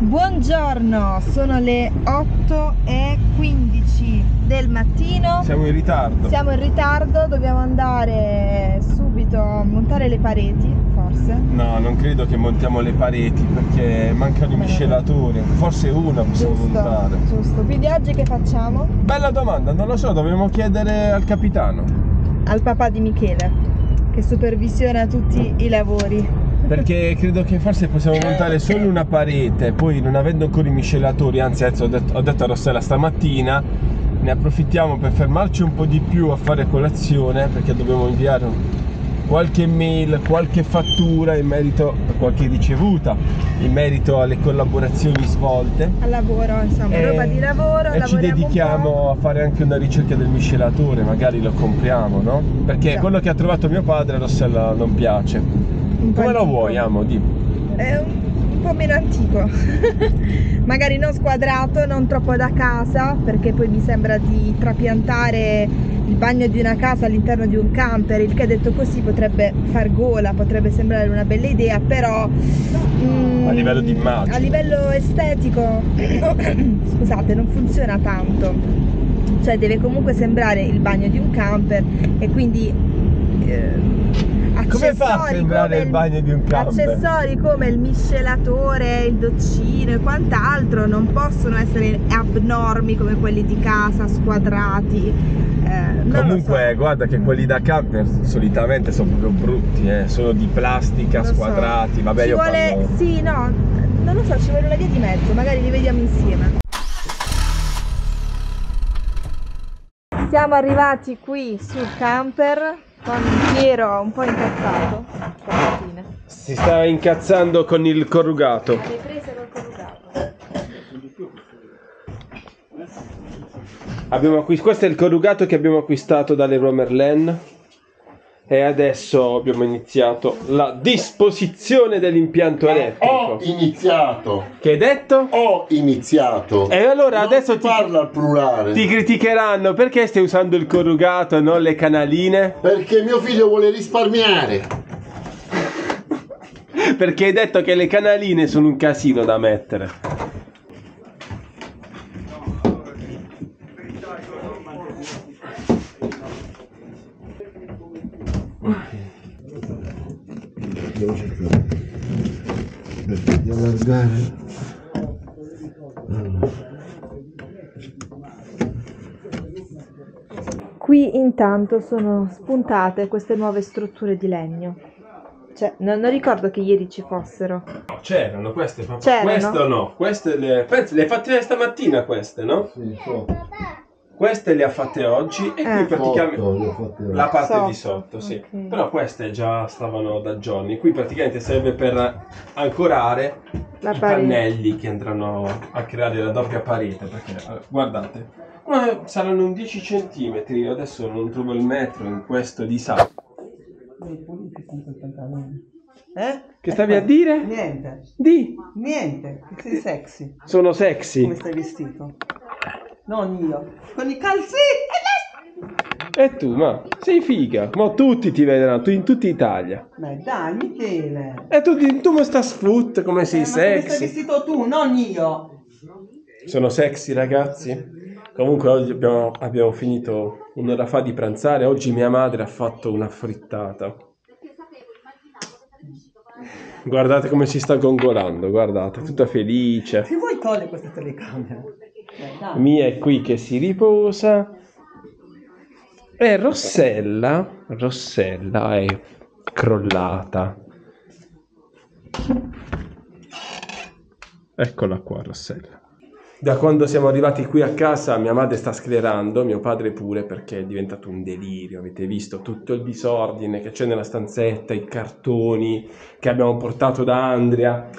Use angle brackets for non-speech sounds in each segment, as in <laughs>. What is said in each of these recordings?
Buongiorno, sono le 8.15 del mattino. Siamo in ritardo. Siamo in ritardo, dobbiamo andare subito a montare le pareti, forse. No, non credo che montiamo le pareti perché mancano i miscelatori. Forse una possiamo Giusto, montare. giusto. Quindi oggi che facciamo? Bella domanda, non lo so, dobbiamo chiedere al capitano. Al papà di Michele, che supervisiona tutti i lavori. Perché credo che forse possiamo montare solo una parete, poi non avendo ancora i miscelatori, anzi adesso ho detto, ho detto a Rossella stamattina, ne approfittiamo per fermarci un po' di più a fare colazione perché dobbiamo inviare qualche mail, qualche fattura in merito a qualche ricevuta, in merito alle collaborazioni svolte. Al lavoro, insomma, E- roba di lavoro, e ci dedichiamo a fare anche una ricerca del miscelatore, magari lo compriamo, no? Perché Già. quello che ha trovato mio padre a Rossella non piace. Un po' Come lo vuoi, amo? Di. È un, un po' meno antico. <laughs> Magari non squadrato, non troppo da casa, perché poi mi sembra di trapiantare il bagno di una casa all'interno di un camper, il che detto così potrebbe far gola, potrebbe sembrare una bella idea, però mm, A livello di immagine. a livello estetico, <coughs> scusate, non funziona tanto. Cioè deve comunque sembrare il bagno di un camper e quindi eh, Come fa a sembrare il bagno di un camper? Accessori come il miscelatore, il doccino e quant'altro non possono essere abnormi come quelli di casa, squadrati. eh, Comunque, so. guarda che quelli da camper solitamente sono proprio brutti, eh. sono di plastica, Lo so. squadrati. Vabbè, Ci io vuole, parlo. sì, no, non lo so, ci vuole una via di mezzo, magari li vediamo insieme. Siamo arrivati qui sul camper con Piero un po' incazzato. Stamattina. Si sta incazzando con il corrugato. Le prese col corrugato. Abbiamo acquist- questo è il corrugato che abbiamo acquistato dalle Merlin e adesso abbiamo iniziato la disposizione dell'impianto Ho elettrico. iniziato. Che hai detto? Ho iniziato. E allora Non adesso ti, parla al plurale. ti criticheranno perché stai usando il corrugato e non le canaline? Perché mio figlio vuole risparmiare. Perché hai detto che le canaline sono un casino da mettere. Devo cercare di allargare. Qui intanto sono spuntate queste nuove strutture di legno. Cioè, non, non ricordo che ieri ci fossero. No, c'erano queste, papà. C'erano? Queste no, queste le, pensi, le hai fatte stamattina queste, no? Sì, so. Queste le ha fatte oggi e qui Eh. praticamente... Sotto, La parte Sotto, di sotto, sì. ok. Però queste già stavano da giorni. Qui praticamente serve per ancorare La i parete. pannelli che andranno a creare la doppia parete. Perché eh, guardate, qua saranno un 10 cm. Io adesso non trovo il metro in questo di sacco. Eh? Che stavi a dire? Niente, Di, niente, che sei sexy. sono sexy. Come stai vestito? Non io. Con i calzi! E tu, ma sei figa. Ma tutti ti vedranno, tu in tutta Italia. Beh, dai, Michele. E tu, tu mi sta sfoot come sei Eh, ma come stai sexy. vestito tu, non io. Sono sexy ragazzi. Comunque oggi abbiamo, abbiamo finito un'ora fa di pranzare. Oggi mia madre ha fatto una frittata. Guardate come si sta gongolando, guardate, tutta felice. Che vuoi togliere queste telecamere? Mia è qui che si riposa. E Rossella, Rossella è crollata. Eccola qua, Rossella. Da quando siamo arrivati qui a casa mia madre sta sclerando, mio padre pure perché è diventato un delirio, avete visto tutto il disordine che c'è nella stanzetta, i cartoni che abbiamo portato da Andrea.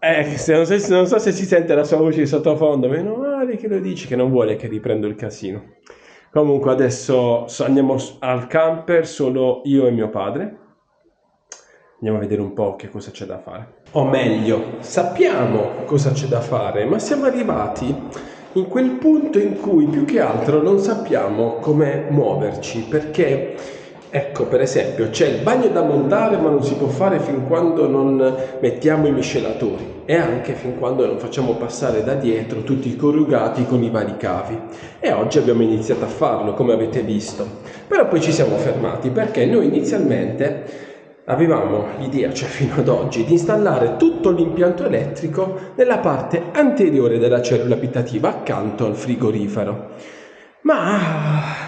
Eh, se non, so, non so se si sente la sua voce di sottofondo, meno male che lo dici che non vuole che riprendo il casino. Comunque adesso so- andiamo al camper, solo io e mio padre. Andiamo a vedere un po' che cosa c'è da fare. O meglio, sappiamo cosa c'è da fare, ma siamo arrivati in quel punto in cui più che altro non sappiamo come muoverci, perché Ecco, per esempio, c'è il bagno da montare, ma non si può fare fin quando non mettiamo i miscelatori e anche fin quando non facciamo passare da dietro tutti i corrugati con i vari cavi. E oggi abbiamo iniziato a farlo, come avete visto. Però poi ci siamo fermati perché noi inizialmente avevamo l'idea, cioè fino ad oggi, di installare tutto l'impianto elettrico nella parte anteriore della cellula abitativa, accanto al frigorifero. Ma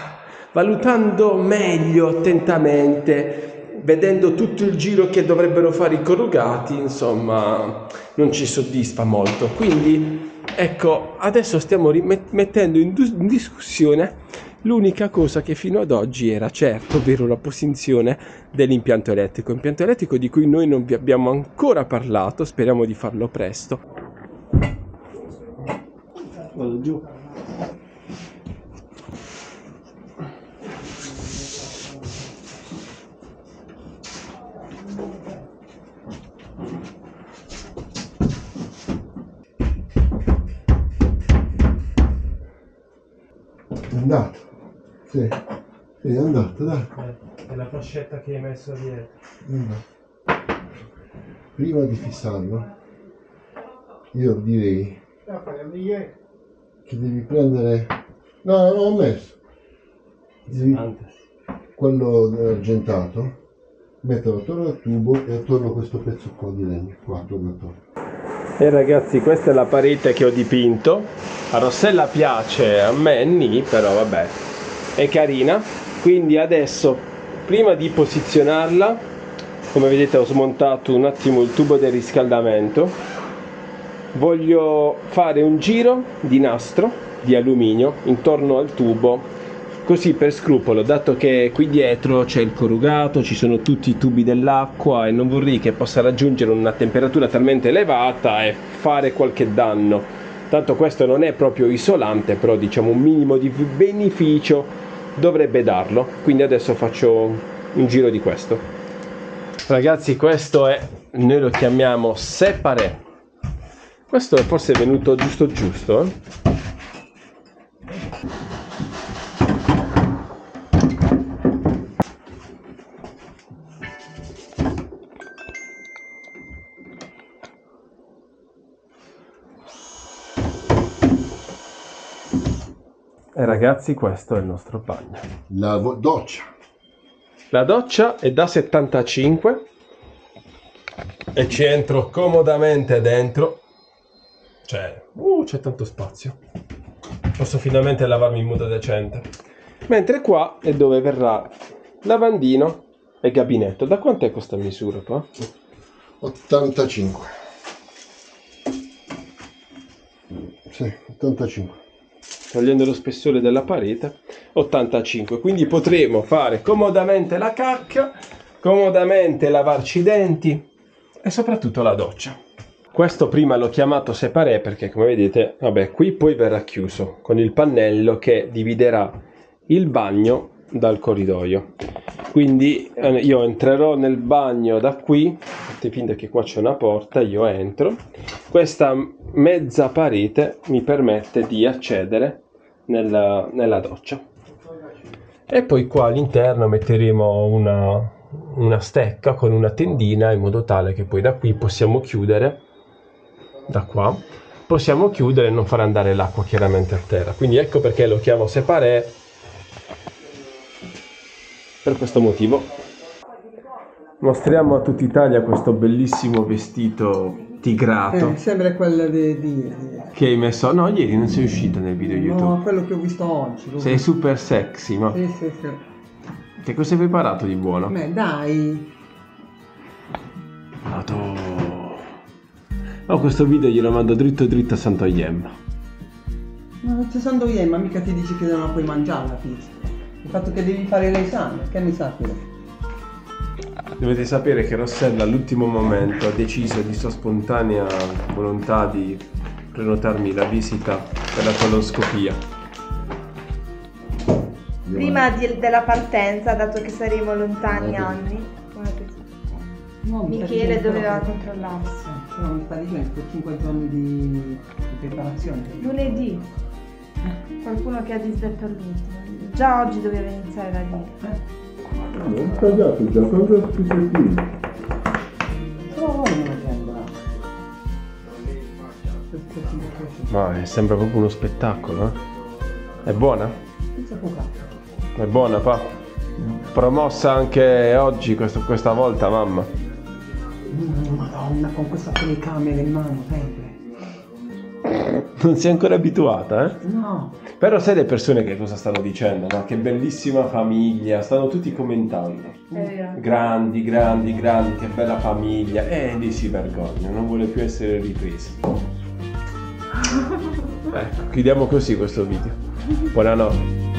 valutando meglio, attentamente, vedendo tutto il giro che dovrebbero fare i corrugati, insomma, non ci soddisfa molto. Quindi, ecco, adesso stiamo rimettendo in, in discussione l'unica cosa che fino ad oggi era certa, ovvero la posizione dell'impianto elettrico. Impianto elettrico di cui noi non vi abbiamo ancora parlato, speriamo di farlo presto. Vado giù. È andato. Sì. Sì, è andato, dai. È la fascetta che hai messo dietro. È andato. Prima di fissarlo, io direi che devi prendere... No, non ho messo. Devi quello argentato, metterlo attorno al tubo e attorno a questo pezzo qua di legno, qua attorno attorno. E ragazzi, questa è la parete che ho dipinto. A Rossella piace, a me nì, però vabbè, è carina. Quindi adesso, prima di posizionarla, come vedete ho smontato un attimo il tubo del riscaldamento. Voglio fare un giro di nastro di alluminio intorno al tubo così per scrupolo, dato che qui dietro c'è il corrugato, ci sono tutti i tubi dell'acqua e non vorrei che possa raggiungere una temperatura talmente elevata e fare qualche danno. Tanto questo non è proprio isolante, però diciamo un minimo di beneficio dovrebbe darlo. Quindi adesso faccio un giro di questo. Ragazzi, questo è, noi lo chiamiamo separé. Questo è forse venuto giusto giusto, eh? E ragazzi, questo è il nostro bagno. La vo- doccia. La doccia è da 75 e ci entro comodamente dentro. Cioè, uh, c'è tanto spazio. Posso finalmente lavarmi in modo decente. Mentre qua è dove verrà lavandino e gabinetto. Da quant'è questa misura qua? 85. Sì, 85. Togliendo lo spessore della parete 85 quindi potremo fare comodamente la cacca comodamente lavarci i denti e soprattutto la doccia. Questo prima l'ho chiamato separé perché come vedete vabbè qui poi verrà chiuso con il pannello che dividerà il bagno dal corridoio. Quindi eh, io entrerò nel bagno da qui. Fate finta che qua c'è una porta io entro questa mezza parete mi permette di accedere nella, nella doccia. E poi qua all'interno metteremo una, una stecca con una tendina in modo tale che poi da qui possiamo chiudere da qua possiamo chiudere e non far andare l'acqua chiaramente a terra. Quindi ecco perché lo chiamo separé per questo motivo mostriamo a tutta Italia questo bellissimo vestito tigrato Eh, sembra quella di, di- che hai messo no ieri non sei uscita nel video youtube No, quello che ho visto oggi. sei super sexy ma Sì, sì, sì. che cosa hai preparato di buono? Beh, dai. Madò. No, questo video glielo mando dritto dritto a Santo Yem. Ma c'è Santo ma mica ti dici che non la puoi mangiare la pizza. Il fatto che devi fare l'esame, che ne sa quello? Dovete sapere che Rossella all'ultimo momento ha deciso di sua spontanea volontà di prenotarmi la visita per la coloscopia. Prima di- della partenza, dato che saremo lontani anni, No, mi Michele doveva controllarsi. Eh, Però mi sta dicendo per 5 giorni di, di preparazione. Lunedì, qualcuno che ha disdetto all'ultimo. Già oggi doveva iniziare la dieta. Eh, Non tagliato già, ora me lo prendo. Ma sembra proprio uno spettacolo, eh? È buona? È buona, pa? Promossa anche oggi, questo- questa volta, mamma. Mm, Madonna, con questa telecamera in mano, sempre. Non sei ancora abituata, eh? No. Però sai le persone che cosa stanno dicendo, no? Che bellissima famiglia, stanno tutti commentando. Grandi, grandi, grandi, che bella famiglia. E lì si vergogna, non vuole più essere ripresa. <laughs> Ecco, chiudiamo così questo video. Buonanotte.